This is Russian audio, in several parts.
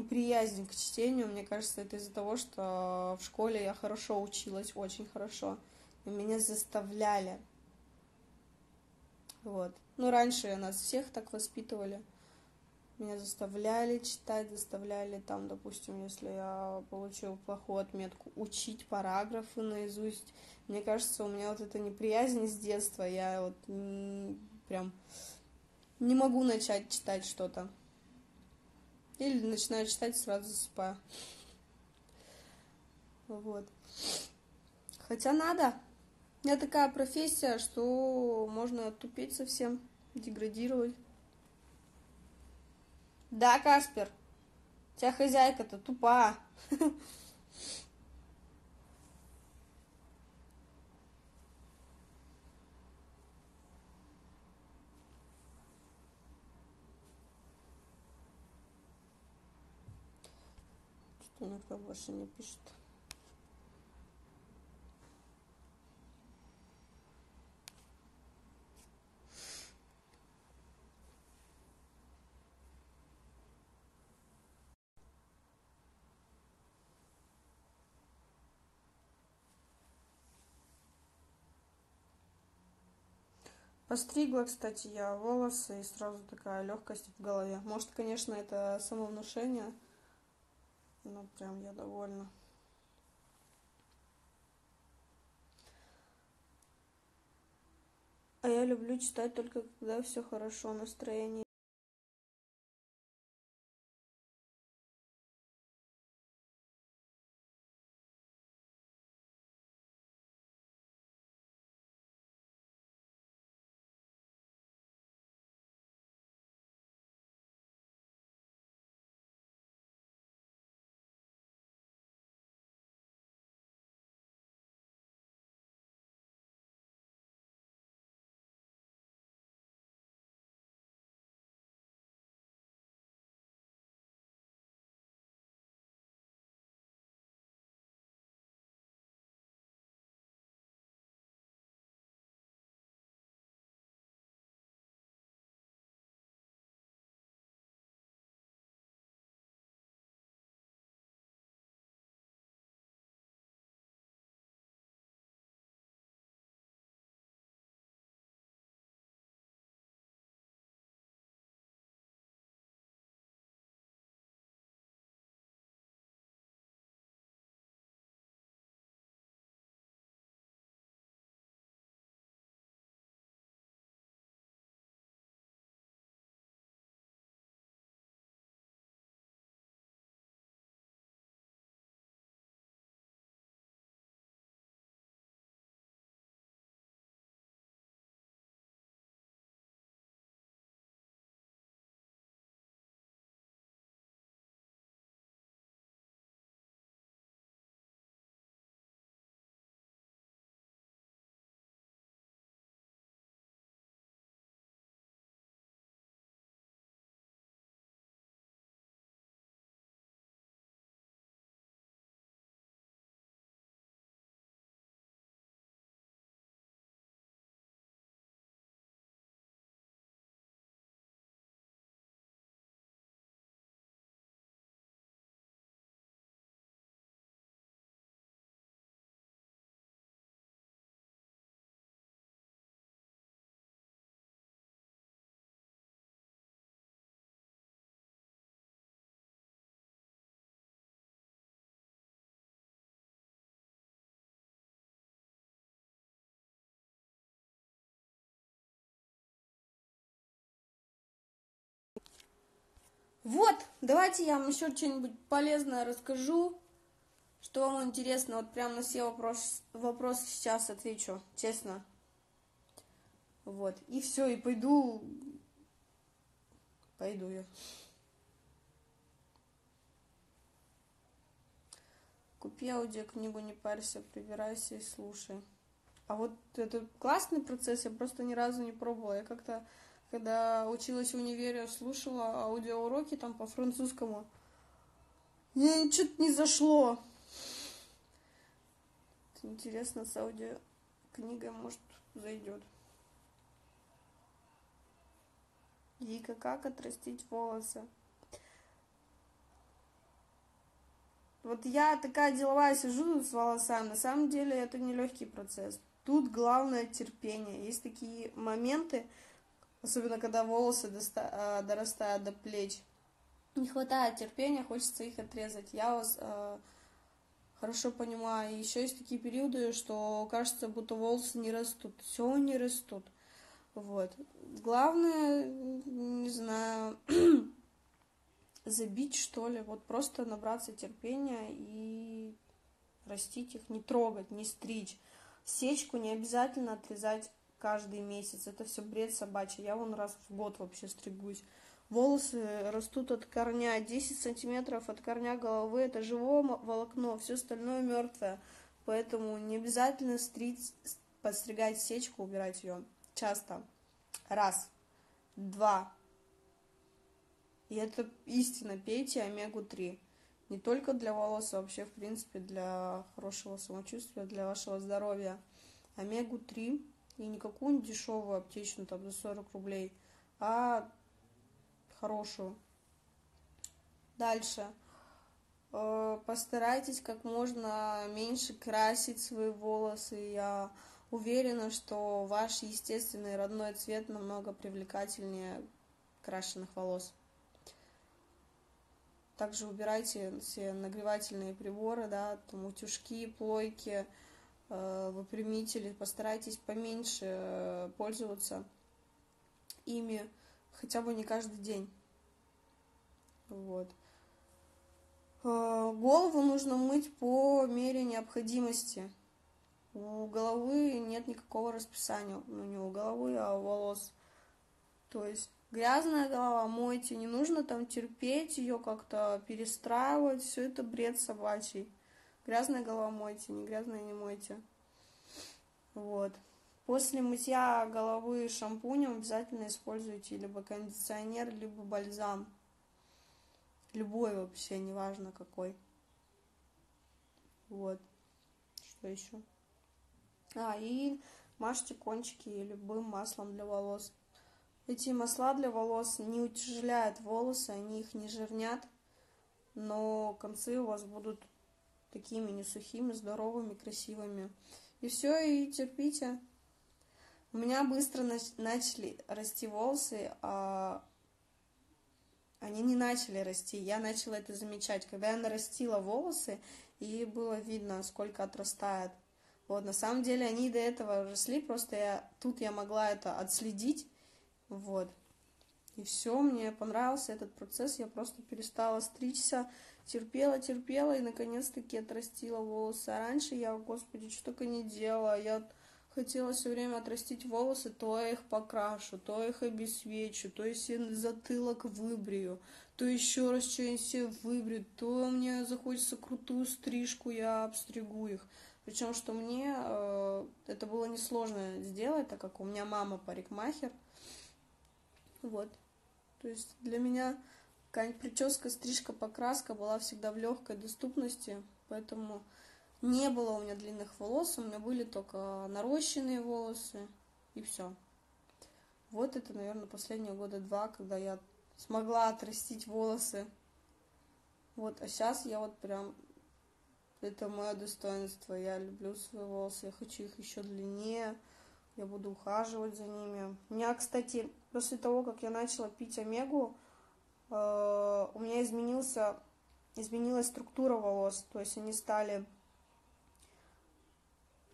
неприязнь к чтению. Мне кажется, это из-за того, что в школе я хорошо училась, очень хорошо. И меня заставляли. Вот. Ну, раньше нас всех так воспитывали. Меня заставляли читать, заставляли там, допустим, если я получил плохую отметку, учить параграфы наизусть. Мне кажется, у меня вот эта неприязнь с детства, я вот прям не могу начать читать что-то. Или начинаю читать, сразу засыпаю. Вот. Хотя надо. У меня такая профессия, что можно тупеть совсем, деградировать. Да, Каспер, у тебя хозяйка-то тупа. никто больше не пишет. Постригла, кстати, я волосы и сразу такая легкость в голове. Может, конечно, это самовнушение, но прям я довольна. А я люблю читать только когда все хорошо, настроение. Вот, давайте я вам еще что-нибудь полезное расскажу, что вам интересно. Вот прям на все вопросы, вопросы сейчас отвечу, честно. Вот, и все, и пойду, пойду я. Купи аудиокнигу, не парься, прибирайся и слушай. А вот это классный процесс, я просто ни разу не пробовала. Я как-то когда училась в универе, слушала аудиоуроки там по французскому. Мне что-то не зашло. Интересно, с аудиокнигой, может, зайдет. Вика, как отрастить волосы? Вот я такая деловая сижу с волосами. На самом деле это не легкий процесс. Тут главное терпение. Есть такие моменты, особенно когда волосы доста- э, дорастают до плеч. Не хватает терпения, хочется их отрезать. Я вас э, хорошо понимаю. Еще есть такие периоды, что кажется, будто волосы не растут. Все не растут. Вот. Главное, не знаю, забить, что ли, вот просто набраться терпения и растить их, не трогать, не стричь. Сечку не обязательно отрезать каждый месяц. Это все бред собачий. Я вон раз в год вообще стригусь. Волосы растут от корня 10 сантиметров от корня головы. Это живое волокно, все остальное мертвое. Поэтому не обязательно стричь, подстригать сечку, убирать ее часто. Раз, два. И это истина. Пейте омегу-3. Не только для волос, а вообще, в принципе, для хорошего самочувствия, для вашего здоровья. Омегу-3 и не какую-нибудь дешевую аптечную, там, за 40 рублей, а хорошую. Дальше. Э, постарайтесь как можно меньше красить свои волосы. Я уверена, что ваш естественный родной цвет намного привлекательнее крашеных волос. Также убирайте все нагревательные приборы, да, там утюжки, плойки, выпрямители. Постарайтесь поменьше э, пользоваться ими хотя бы не каждый день. Вот. Э, голову нужно мыть по мере необходимости. У головы нет никакого расписания. Ну, не у головы, а у волос. То есть грязная голова, мойте. Не нужно там терпеть ее, как-то перестраивать. Все это бред собачий. Грязная голова мойте, не грязная не мойте. Вот. После мытья головы шампунем обязательно используйте либо кондиционер, либо бальзам. Любой вообще, неважно какой. Вот. Что еще? А, и мажьте кончики любым маслом для волос. Эти масла для волос не утяжеляют волосы, они их не жирнят, но концы у вас будут такими не сухими, здоровыми, красивыми. И все, и терпите. У меня быстро начали расти волосы, а они не начали расти. Я начала это замечать, когда я нарастила волосы, и было видно, сколько отрастает. Вот, на самом деле они до этого росли, просто я, тут я могла это отследить, вот. И все, мне понравился этот процесс, я просто перестала стричься, терпела, терпела и наконец-таки отрастила волосы. А раньше я, господи, что только не делала, я хотела все время отрастить волосы, то я их покрашу, то я их обесвечу, то я себе затылок выбрию, то еще раз что-нибудь себе выбрию, то мне захочется крутую стрижку, я обстригу их. Причем, что мне э, это было несложно сделать, так как у меня мама парикмахер. Вот. То есть для меня какая-нибудь прическа, стрижка, покраска была всегда в легкой доступности, поэтому не было у меня длинных волос, у меня были только нарощенные волосы и все. Вот это, наверное, последние года два, когда я смогла отрастить волосы. Вот, а сейчас я вот прям это мое достоинство. Я люблю свои волосы, я хочу их еще длиннее. Я буду ухаживать за ними. У меня, кстати, после того, как я начала пить омегу, э, у меня изменился, изменилась структура волос. То есть они стали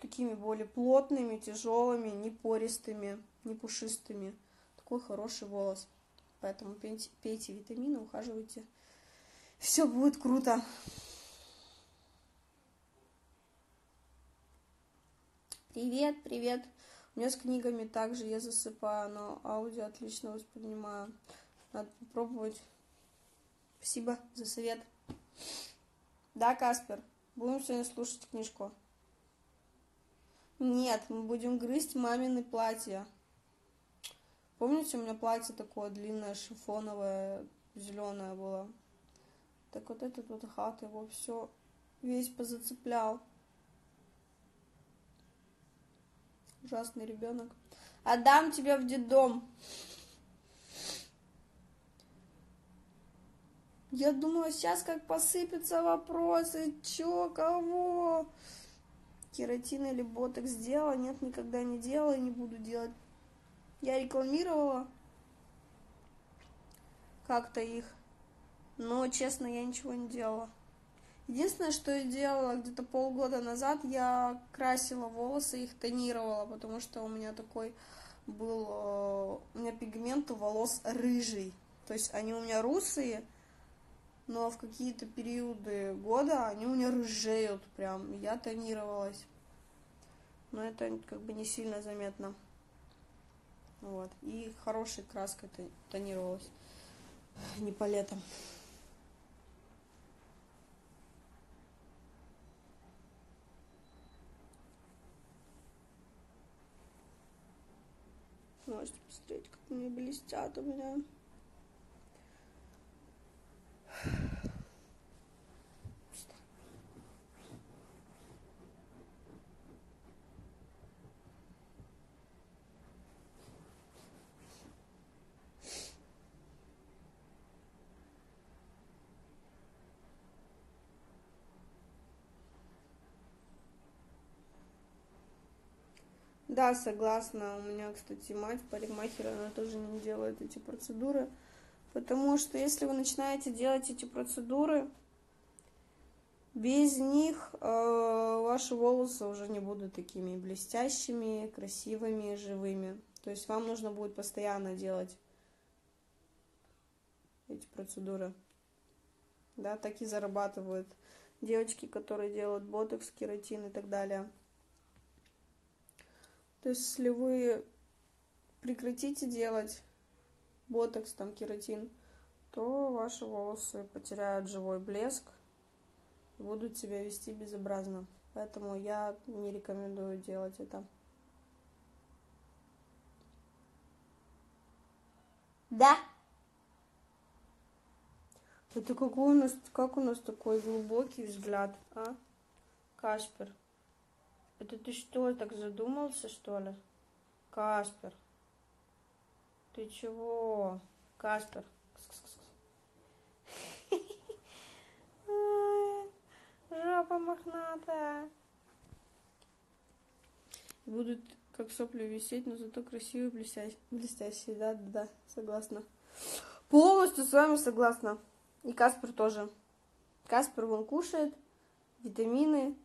такими более плотными, тяжелыми, не пористыми, не пушистыми. Такой хороший волос. Поэтому пейте, пейте витамины, ухаживайте. Все будет круто. Привет, привет. У меня с книгами также я засыпаю, но аудио отлично воспринимаю. Надо попробовать. Спасибо за совет. Да, Каспер, будем сегодня слушать книжку? Нет, мы будем грызть мамины платья. Помните, у меня платье такое длинное, шифоновое, зеленое было? Так вот этот вот хат его все весь позацеплял. ужасный ребенок. Отдам тебя в детдом. Я думала, сейчас как посыпятся вопросы, чё, кого? Кератин или ботокс сделала? Нет, никогда не делала и не буду делать. Я рекламировала как-то их, но, честно, я ничего не делала. Единственное, что я делала где-то полгода назад, я красила волосы, их тонировала, потому что у меня такой был, э, у меня пигмент у волос рыжий. То есть они у меня русые, но в какие-то периоды года они у меня рыжеют прям. Я тонировалась. Но это как бы не сильно заметно. Вот. И хорошей краской тонировалась. Не палетом. Можете посмотреть, как они блестят у меня. Да, согласна. У меня, кстати, мать парикмахер, она тоже не делает эти процедуры. Потому что если вы начинаете делать эти процедуры, без них э, ваши волосы уже не будут такими блестящими, красивыми, живыми. То есть вам нужно будет постоянно делать эти процедуры. Да, так и зарабатывают девочки, которые делают ботокс, кератин и так далее. То есть, если вы прекратите делать ботокс, там, кератин, то ваши волосы потеряют живой блеск и будут себя вести безобразно. Поэтому я не рекомендую делать это. Да. Это какой у нас, как у нас такой глубокий взгляд, а? Каспер. Это ты что, так задумался, что ли? Каспер. Ты чего? Каспер. Жопа мохнатая. Будут как сопли висеть, но зато красивые, блестящие. Да, да, да, согласна. Полностью с вами согласна. И Каспер тоже. Каспер вон кушает, витамины,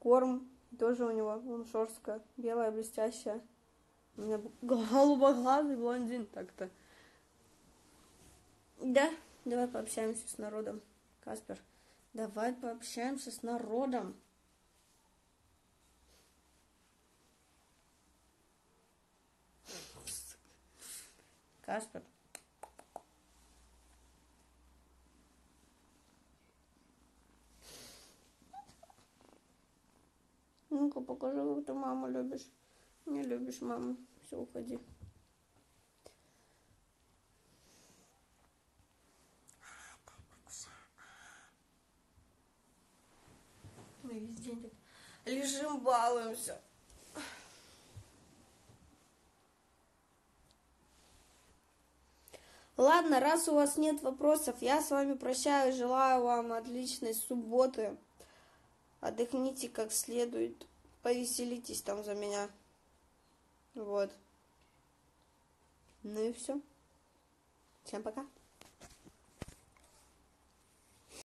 корм, тоже у него, он шерстка, белая, блестящая. У меня голубоглазый блондин так-то. Да, давай пообщаемся с народом, Каспер. Давай пообщаемся с народом. Каспер. Ты маму любишь. Не любишь маму. Все, уходи. Мы весь день тут лежим, балуемся. Ладно, раз у вас нет вопросов, я с вами прощаюсь. Желаю вам отличной субботы. Отдохните как следует. Повеселитесь там за меня. Вот. Ну и все. Всем пока.